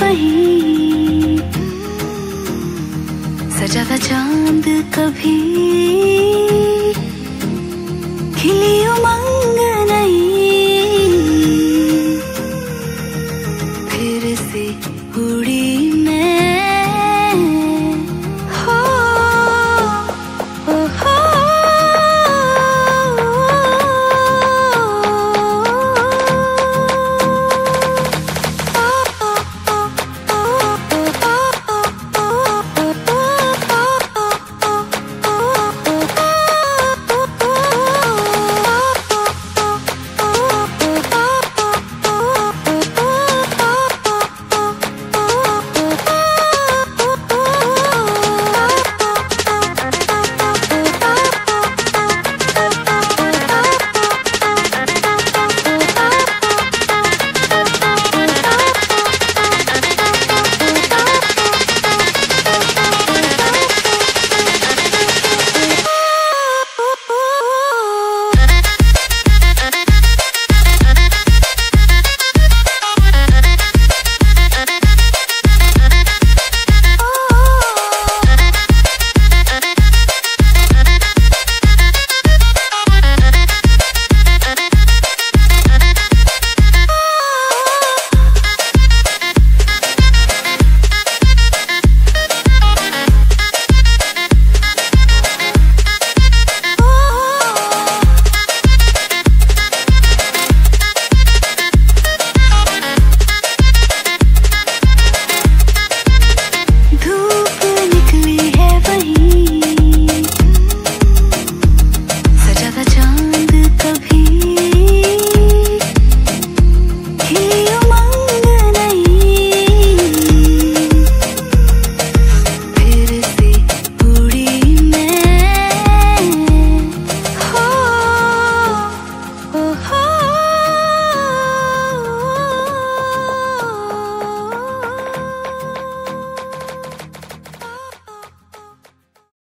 वहीं। सजा हुआ चाँद कभी खिली उमंग नहीं। फिर से उड़ी